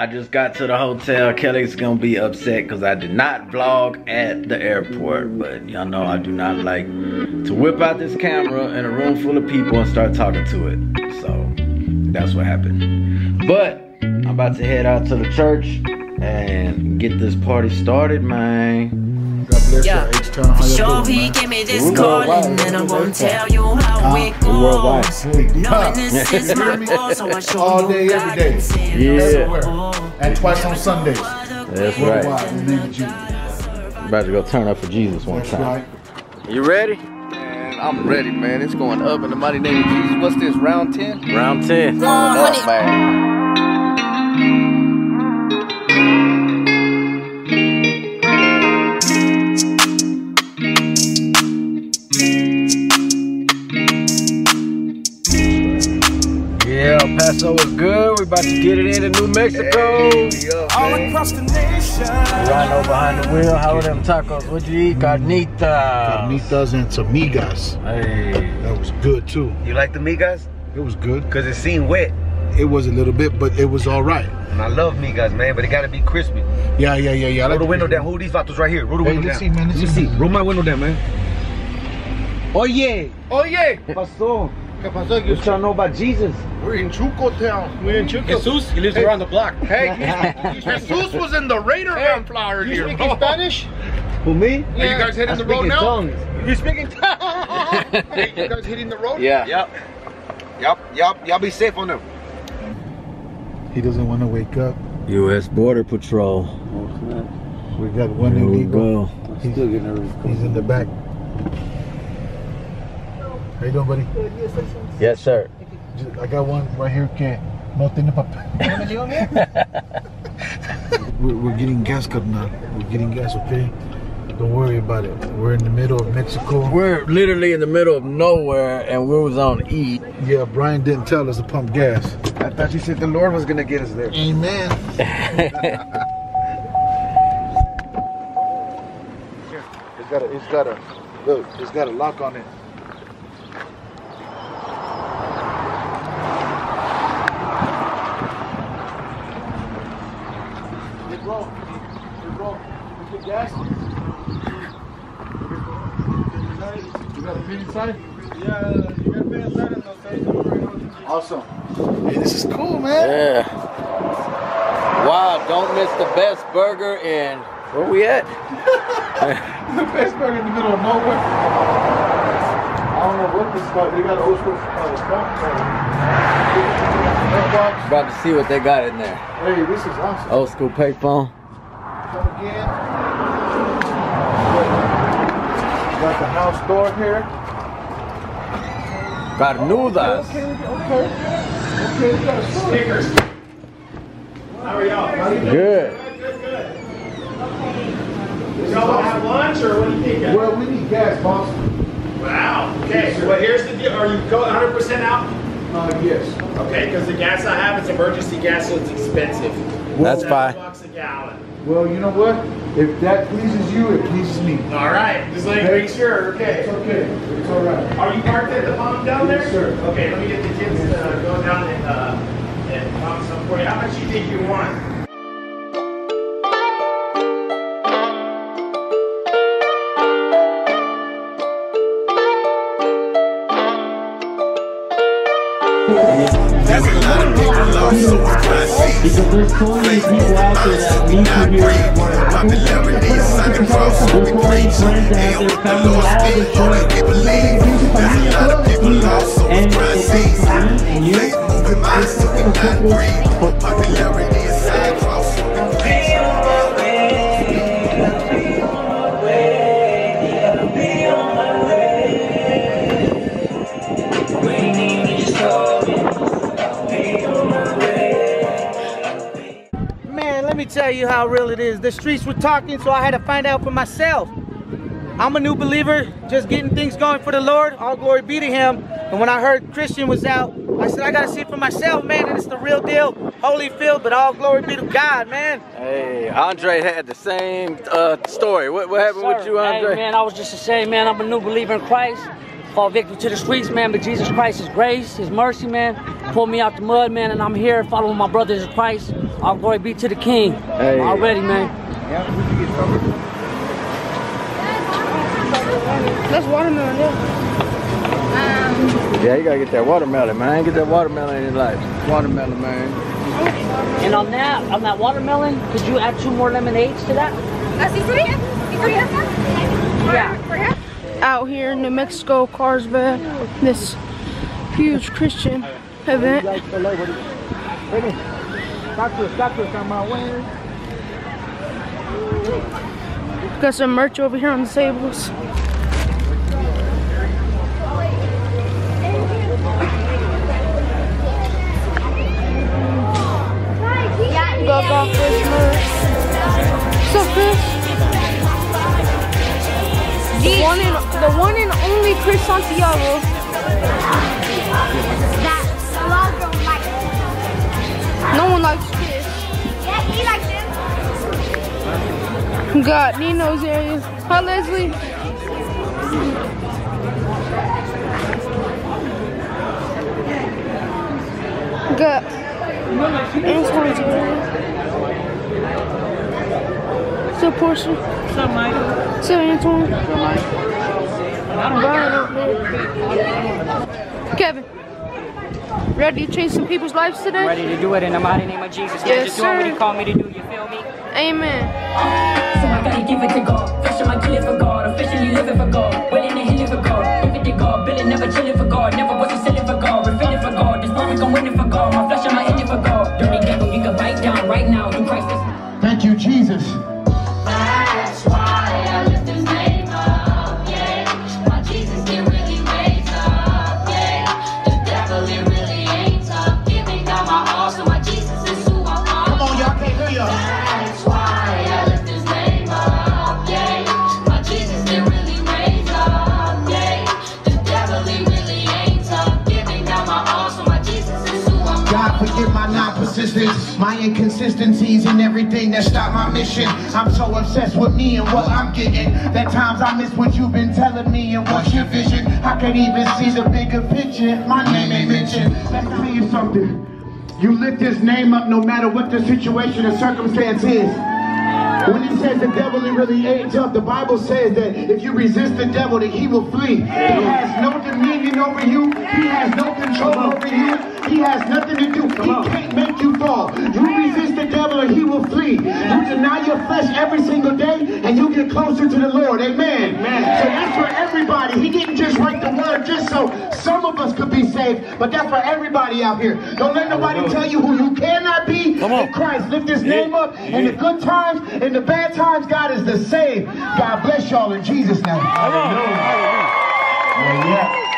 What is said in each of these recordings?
I just got to the hotel. Kelly's gonna be upset because I did not vlog at the airport. But y'all know I do not like to whip out this camera in a room full of people and start talking to it. So that's what happened. But I'm about to head out to the church and get this party started, man. God bless Yeah. you. H-Town, how Sure, y'all doing, he man? gave me this We calling, worldwide. and I won't tell you how it worldwide. goes. Knowing this is my cause, so I show All you day, every day. guidance and Yeah. Everywhere. And twice on Sundays. That's Worldwide. right. In the name of Jesus. About to go turn up for Jesus one That's time. right. You ready? Man, I'm ready, man. It's going up in the mighty name of Jesus. What's this, round 10? Round 10. Going up, man. Is good. We're about to get it into New Mexico. all across the nation. Riding over behind the wheel. How are them tacos? What'd you eat? Carnita. Carnitas and Tamigas. Hey. That was good too. You like the migas? It was good. Cause it seemed wet. It was a little bit, but it was all right. And I love migas, man, but it gotta be crispy. Yeah, yeah, yeah, yeah. I Roll the window down. Hold these vatos right here. Roll the Hey, window let's down. see, man. Let's Let me see. see. Roll my window down, man. Oye. Oh yeah. Pasó. ¿Qué pasó? What y'all know about Jesus? We're in Chuco town. We're in Chuco. Jesus, he lives around the block. Hey, Jesus was in the radar gun flyer You here. speaking Spanish? Who me? Are you guys hitting the road now? tongues. You speaking? Hey, you guys hitting the road? Yeah. Yep. Yup, yup. Y'all be safe on them. He doesn't want to wake up. U.S. Border Patrol. We got one Here we illegal. go. He's, he's in the back. How you doing, buddy? Yes, sir. Just- I got one right here. Que no tiene papel. we're, we're getting gas cut now. We're getting gas, okay? Don't worry about it. We're in the middle of Mexico. We're literally in the middle of nowhere and we was on E. Yeah, Bryann didn't tell us to pump gas. I thought you said the Lord was gonna get us there. Amen. It's got a, it's got a, look, it's got a lock on it. Hey bro, hey bro, you get gas? You got a pin inside? Yeah, you got me inside and they'll. Awesome. Hey, this is cool, man. Yeah. Wow, don't miss the best burger in where we at? the best burger in the middle of nowhere. I don't know what this spot. They got old school uh, spot. About to see what they got in there. Hey, this is awesome. Old school payphone. Come again. Got the house door here. Carnudas. Okay, okay. Okay, we got a store. How are y'all? Good. Y'all want to have lunch or what do you think? guys? Well, we need gas, boss. Wow. Okay. Well, here's the deal. Are you go 100% out? Uh, yes. Okay, because the gas I have is emergency gas, so it's expensive. That's Seven fine. bucks a gallon. Well, you know what? If that pleases you, it pleases me. All right. Just like make sure. Okay. It's Okay. okay. It's all right. Are you parked at the pump down there? Yes, sir. Okay. Let me get the kids to go down and uh, and pump some for you. How much do you think you want? Because there's so many people out there that need to hear His word. There's so many friends that out there, family, all the church. And it takes me and you. Man, how real it is. The streets were talking, so I had to find out for myself. I'm a new believer, just getting things going for the Lord. All glory be to Him. And when I heard Christian was out, I said, I gotta see it for myself, man. And it's the real deal. Holyfield, but all glory be to God, man. Hey, Andre had the same uh, story. What, what happened with you, Andre? Hey Andre? man, I was just the same man. I'm a new believer in Christ. Fall victim to the streets, man. But Jesus Christ, His grace, His mercy, man, pulled me out the mud, man, and I'm here following my brothers in Christ. All glory be to the King. Hey. Already, man. That's watermelon, yeah. Yeah, you gotta get that watermelon, man. Get that watermelon in your life. Watermelon, man. And on that, on that watermelon, could you add two more lemonades to that? Yeah. Out here in New Mexico, Carlsbad, this huge Christian event. Got some merch over here on the tables. Him. Got Nino's area. Hi, Leslie. Got Antoine's area. So Portia. What's up, Mike? So Antoine. Bryann over there. Kevin. Ready to change some people's lives today? Ready to do it in the mighty name of Jesus. man. Yes, Just doing what sir. He called me to do. You feel me? Amen. Gotta give it to God. Fishing my killing for God. Officially living for God. Willing to heal it for God. Give it to God. Billing never chilling for God. Never was a selling for God. Refilling for God. This moment I'm winning for God. My flesh and my engine for God. Dirty devil, you can bite down right now. You Christ is. Thank you, Jesus. Forgive my non-persistence, my inconsistencies and everything that stopped my mission. I'm so obsessed with me and what I'm getting that times I miss what you've been telling me and what's your vision. I can't even see the bigger picture. My name ain't mentioned. Let me tell you something. You lift his name up no matter what the situation or circumstance is. When it says the devil it really ain't tough, the Bible says that if you resist the devil, that he will flee. He has no dominion over you. He has no control over you. He has nothing to do. He can't make you fall. You resist the devil and he will flee. You deny your flesh every single day and you get closer to the Lord. Amen. So that's for everybody. He didn't just write the word just so some of us could be saved, but that's for everybody out here. Don't let nobody tell you who you cannot be in Christ. Lift his name up in the good times, in the bad times. God is the same. God bless y'all in Jesus' name. Yeah.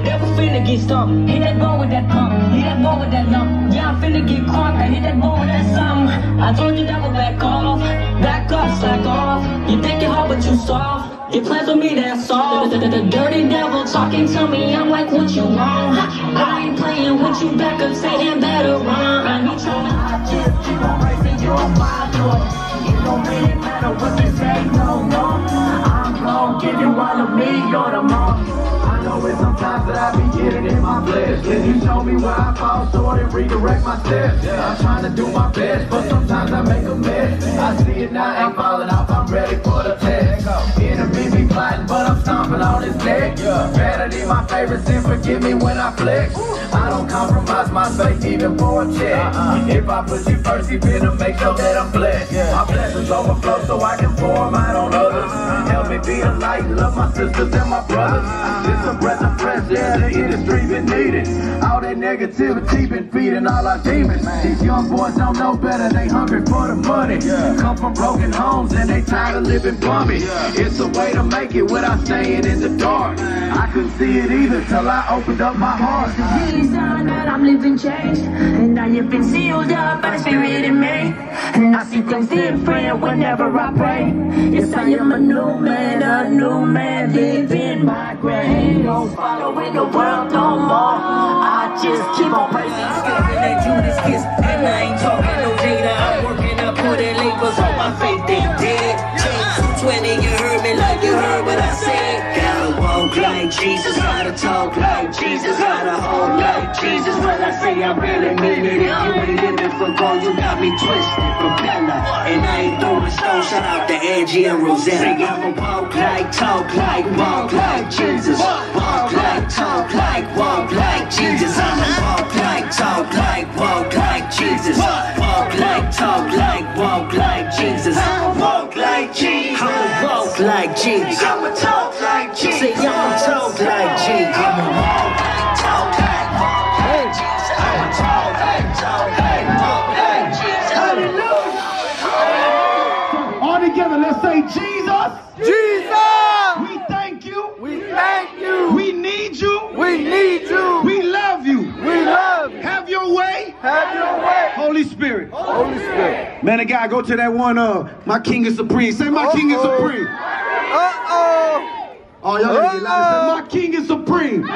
The devil finna get stumped. Hit that ball with that pump. Hit that ball with that lump. Yeah, I'm finna get crunk. I hit that ball with that something. I told you devil back off. Back up, slack off. You think you're hard, but you soft. Your plans with me, that's soft. The, the, the dirty devil talking to me. I'm like, what you want? I ain't playing with you. Back up, Satan better run. I need you. I just keep on racing. You're my Lord. It don't really matter what they say no more. I'm gon' give you all of me. You're the more. Know it's sometimes that I be getting in my flesh. Can you show me where I fall short and redirect my steps? I'm trying to do my best, but sometimes I make a mess. I see it now, ain't falling off, I'm ready for the test. Enemy be plotting, but I'm stomping on his neck. Vanity, my favorite sin, forgive me when I flex. I don't compromise my faith even for a check. Uh-uh. If I put you first, you better make sure that I'm blessed. My blessings overflow so I can pour 'em out on others. Uh-huh. Help me be a light, love my sisters and my brothers. Uh-huh. It's a breath of fresh air, the industry been needed. All that negativity been feeding all our demons. These young boys don't know better, they hungry for the money. Come from broken homes and they tired of living bummy. It's a way to make it without staying in the dark. I couldn't see it either till I opened up my heart. Really sign that I'm living changed. And now you've been sealed up by the spirit in me. And I see things different whenever I pray. Yes, I am a new man, a new man, living my grave. Don't follow in the world no more. I just keep on praising. Say I really mean it, if you ain't living for gold, you got me twisted, propeller. And I ain't throwing stones, shout out to Angie and Rosetta. Say I'ma walk like, talk like, walk like Jesus. Walk like, talk like, walk like Jesus. I'ma walk like, talk like, walk like Jesus. Walk like, talk like, walk like Jesus. I'ma walk like Jesus. I'ma walk like Jesus. Spirit. Holy Spirit. Man, of God, go to that one. Uh, my King is supreme. Say, my King is supreme. Uh-oh. Oh, y'all gotta get louder. Say, my King is supreme.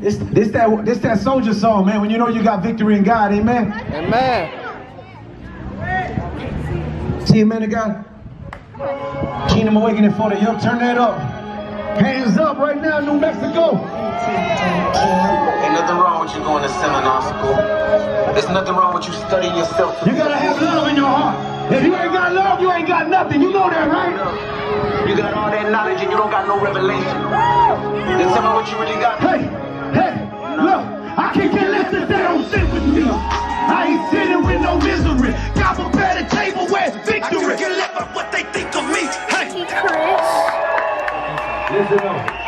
This, this that this that soldier song, man. When you know you got victory in God, amen. Amen. See, man of God. Kingdom Awakening for the young. Turn that up. Hands up right now, New Mexico. Ain't nothing wrong with you going to seminar school. There's nothing wrong with you studying yourself. You gotta have love in your heart. If you ain't got love, you ain't got nothing. You know that, right? You got all that knowledge and you don't got no revelation. Then tell me what you really got. Hey, hey, look, I can't get less than that don't sit with me. I ain't sitting with no misery. God prepared a table where victory. I can live by what they think of me. Hey, Listen up.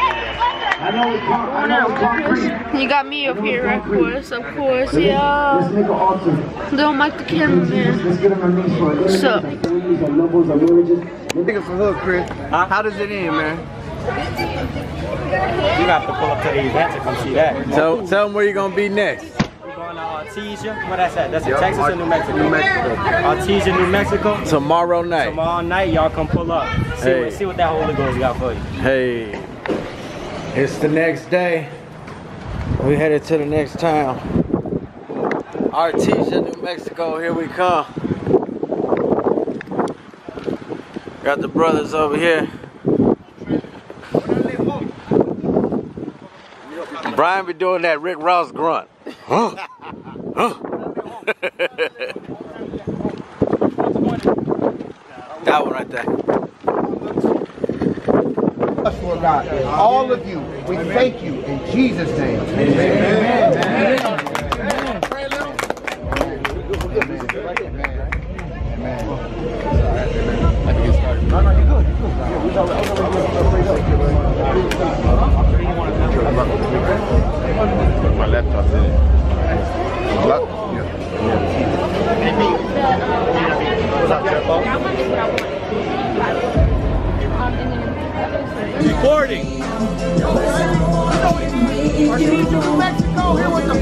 You got me up here, of course, of course, yeah. Let's make an altar. Don't like the cameraman. Let's get on our knees. What's up? Our loved ones, our marriages. Think it's a hook, Chris. How does it end, man? You have to pull up to the event to come see that. Tell, tell them where you're gonna be next. We're going to Artesia. Where that's at? That's in Yep, Texas or New Mexico? New Mexico. Artesia, New Mexico. Tomorrow night. Tomorrow night, y'all come pull up. See, Hey. what, see what that Holy Ghost got for you. Hey, it's the next day. We headed to the next town. Artesia, New Mexico. Here we come. Got the brothers over here. Bryann be doing that Rick Ross grunt. Huh? Huh? that one right there. Us, Lord God. All of you, we thank you in Jesus' name. Amen. My laptop in it. Lock? Recording. Mexico, here with the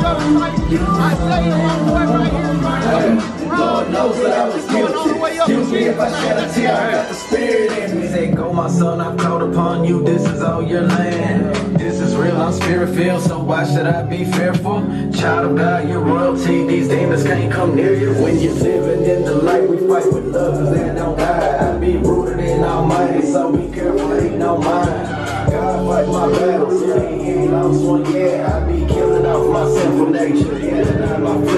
Doug Mike, Isaiah, my boy right here. Lord knows that I was guilty. Excuse me if I shed a tear. I got the spirit in me. Say, go, my son, I've called upon you. This is all your land. This is real, I'm spirit filled, so why should I be fearful? Child of God, you're royalty. These demons can't come near you. When you're living in the light, we fight with love, they don't die. I be rooted in Almighty, so be careful, ain't no mine. God fight my battles, yeah, ain't lost one yet. I be killing off my sinful nature, killing out my flesh. Watch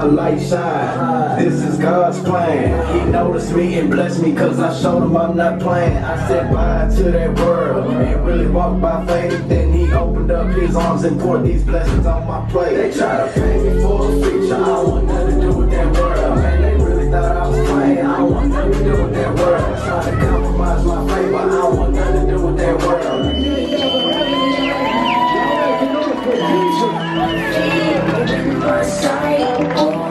my light shine. This is God's plan. He noticed me and blessed me cause I showed him I'm not playing. I said bye to that world and really walked by faith. Then he opened up his arms and poured these blessings on my plate. They try to pay me for a feature. I want nothing to do with that world. Man, they really thought I was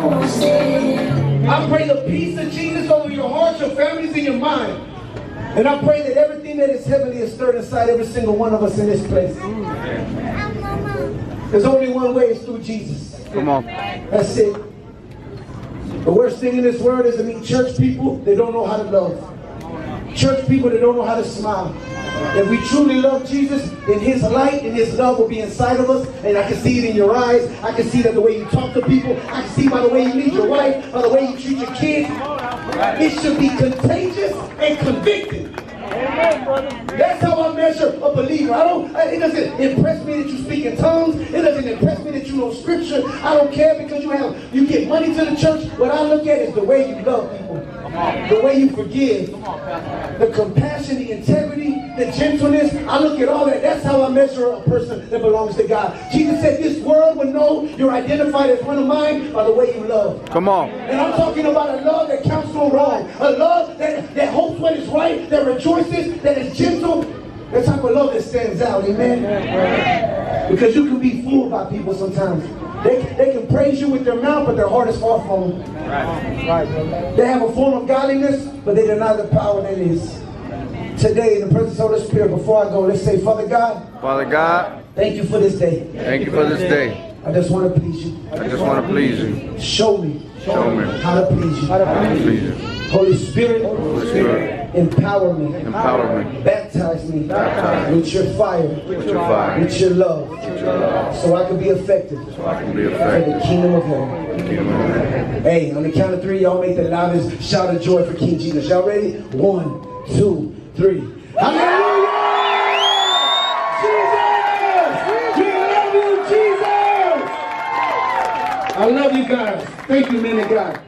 I pray the peace of Jesus over your hearts, your families, and your mind. And I pray that everything that is heavenly is stirred inside every single one of us in this place. There's only one way, it's through Jesus. Come on. That's it. The worst thing in this world is to meet church people that don't know how to love. Church people that don't know how to smile. If we truly love Jesus, then His light and His love will be inside of us. And I can see it in your eyes. I can see that the way you talk to people. I can see by the way you lead your wife, by the way you treat your kids. It should be contagious and convicting. That's how I measure a believer. I don't. It doesn't impress me that you speak in tongues. It doesn't impress me that you know scripture. I don't care because you have you get money to the church. What I look at is the way you love people, the way you forgive, the compassion, the integrity, the gentleness. I look at all that. That's how I measure a person that belongs to God. Jesus said, "This world will know you're identified as one of mine by the way you love." Come on. And I'm talking about a love that counts no wrong. A love that, that hopes what is right, that rejoices, that is gentle. That type of love that stands out, amen? Because you can be fooled by people sometimes. They, they can praise you with their mouth, but their heart is far from them. right They have a form of godliness, but they deny the power that is. Today, in the presence of the Spirit, before I go, let's say, Father God, Father God, thank you for this day. thank you for this day. I just want to please you. I just want to please you. Show me. Show me how to please you. how to please you. Holy Spirit, Holy Spirit, empower me. empower me. Baptize me Baptize with your fire, with your fire, with your love, With your love. so I can be effective so I can be for the kingdom of heaven. Kingdom of heaven. Hey, on the count of three, y'all make the loudest shout of joy for King Jesus. Y'all ready? One, two, three. Hallelujah! Jesus! We love you, Jesus! I love you guys. Thank you, men of God.